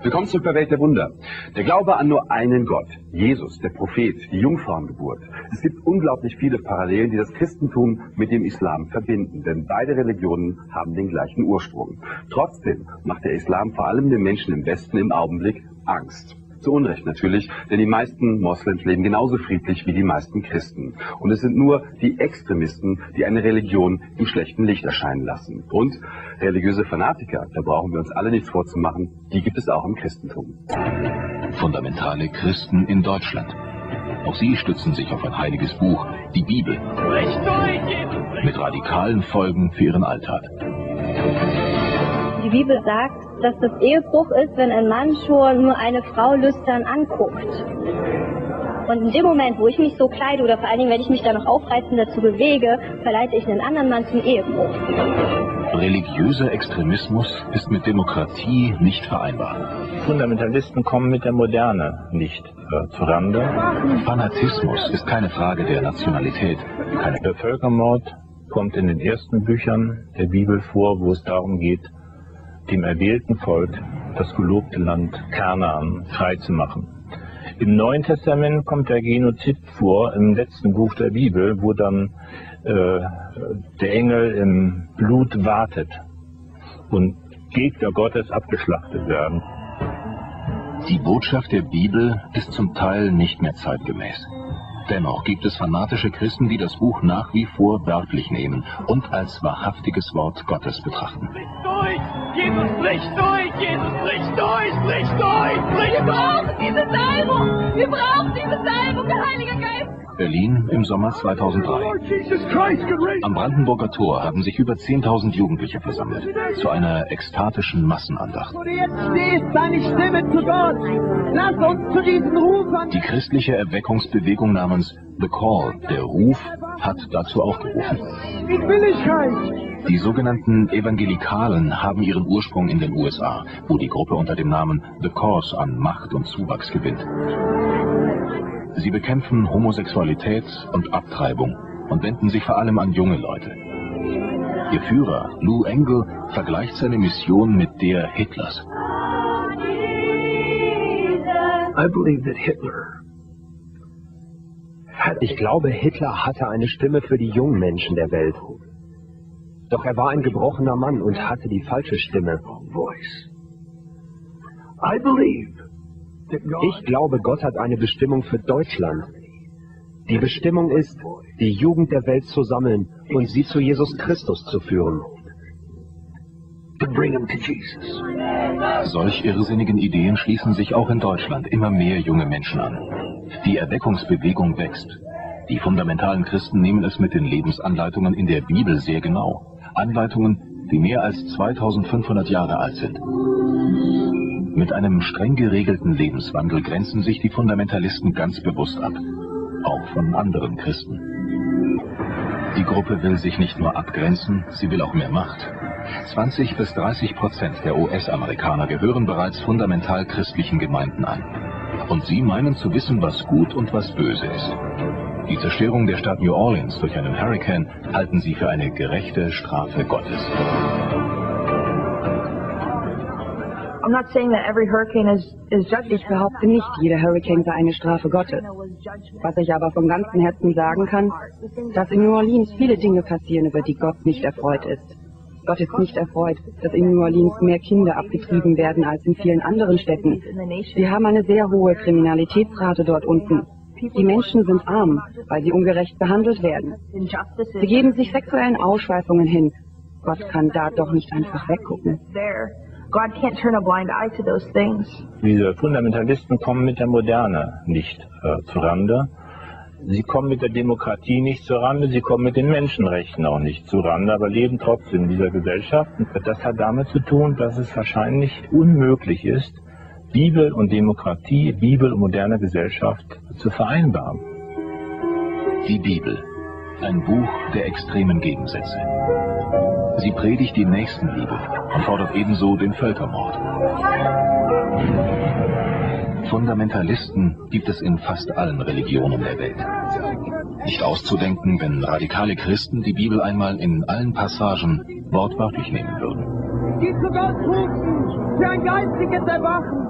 Willkommen zurück bei Welt der Wunder. Der Glaube an nur einen Gott, Jesus, der Prophet, die Jungfrauengeburt. Es gibt unglaublich viele Parallelen, die das Christentum mit dem Islam verbinden, denn beide Religionen haben den gleichen Ursprung. Trotzdem macht der Islam vor allem den Menschen im Westen im Augenblick Angst. Zu Unrecht natürlich, denn die meisten Moslems leben genauso friedlich wie die meisten Christen. Und es sind nur die Extremisten, die eine Religion im schlechten Licht erscheinen lassen. Und religiöse Fanatiker, da brauchen wir uns alle nichts vorzumachen, die gibt es auch im Christentum. Fundamentale Christen in Deutschland. Auch sie stützen sich auf ein heiliges Buch, die Bibel. Mit radikalen Folgen für ihren Alltag. Die Bibel sagt, dass das Ehebruch ist, wenn ein Mann schon nur eine Frau lüstern anguckt. Und in dem Moment, wo ich mich so kleide oder vor allen Dingen, wenn ich mich da noch aufreizen dazu bewege, verleite ich einen anderen Mann zum Ehebruch. Religiöser Extremismus ist mit Demokratie nicht vereinbar. Fundamentalisten kommen mit der Moderne nicht äh, zurande. Fanatismus ist keine Frage der Nationalität. Keine der Völkermord kommt in den ersten Büchern der Bibel vor, wo es darum geht, dem erwählten Volk das gelobte Land Kanaan freizumachen. Im Neuen Testament kommt der Genozid vor, im letzten Buch der Bibel, wo dann äh, der Engel im Blut wartet und Gegner Gottes abgeschlachtet werden. Die Botschaft der Bibel ist zum Teil nicht mehr zeitgemäß. Dennoch gibt es fanatische Christen, die das Buch nach wie vor wörtlich nehmen und als wahrhaftiges Wort Gottes betrachten. Bricht durch! Jesus bricht durch! Jesus bricht durch! Bricht durch! Bricht Wir brauchen diese Salbung! Wir brauchen diese Salbung! Berlin im Sommer 2003. Am Brandenburger Tor haben sich über 10.000 Jugendliche versammelt zu einer ekstatischen Massenandacht. Die christliche Erweckungsbewegung namens The Call, der Ruf, hat dazu aufgerufen. Die sogenannten Evangelikalen haben ihren Ursprung in den USA, wo die Gruppe unter dem Namen The Cause an Macht und Zuwachs gewinnt. Sie bekämpfen Homosexualität und Abtreibung und wenden sich vor allem an junge Leute. Ihr Führer, Lou Engel, vergleicht seine Mission mit der Hitlers. Ich glaube, Hitler hatte eine Stimme für die jungen Menschen der Welt. Doch er war ein gebrochener Mann und hatte die falsche Stimme. Ich glaube, Gott hat eine Bestimmung für Deutschland. Die Bestimmung ist, die Jugend der Welt zu sammeln und sie zu Jesus Christus zu führen. Solch irrsinnigen Ideen schließen sich auch in Deutschland immer mehr junge Menschen an. Die Erweckungsbewegung wächst. Die fundamentalen Christen nehmen es mit den Lebensanleitungen in der Bibel sehr genau. Anleitungen, die mehr als 2500 Jahre alt sind. Mit einem streng geregelten Lebenswandel grenzen sich die Fundamentalisten ganz bewusst ab, auch von anderen Christen. Die Gruppe will sich nicht nur abgrenzen, sie will auch mehr Macht. 20 bis 30 Prozent der US-Amerikaner gehören bereits fundamental christlichen Gemeinden an. Und sie meinen zu wissen, was gut und was böse ist. Die Zerstörung der Stadt New Orleans durch einen Hurricane halten sie für eine gerechte Strafe Gottes. Ich behaupte nicht, jeder Hurricane sei eine Strafe Gottes. Was ich aber vom ganzen Herzen sagen kann, dass in New Orleans viele Dinge passieren, über die Gott nicht erfreut ist. Gott ist nicht erfreut, dass in New Orleans mehr Kinder abgetrieben werden als in vielen anderen Städten. Wir haben eine sehr hohe Kriminalitätsrate dort unten. Die Menschen sind arm, weil sie ungerecht behandelt werden. Sie geben sich sexuellen Ausschweifungen hin. Gott kann da doch nicht einfach weggucken. God can't turn a blind eye to those things. Diese Fundamentalisten kommen mit der Moderne nicht äh, zurande. Sie kommen mit der Demokratie nicht zurande, sie kommen mit den Menschenrechten auch nicht zurande, aber leben trotzdem in dieser Gesellschaft. Und das hat damit zu tun, dass es wahrscheinlich unmöglich ist, Bibel und Demokratie, Bibel und moderne Gesellschaft zu vereinbaren. Die Bibel, ein Buch der extremen Gegensätze. Sie predigt die Nächstenliebe und fordert ebenso den Völkermord. Fundamentalisten gibt es in fast allen Religionen der Welt. Nicht auszudenken, wenn radikale Christen die Bibel einmal in allen Passagen wortwörtlich nehmen würden. Die zu Gott für ein geistiges Erwachen,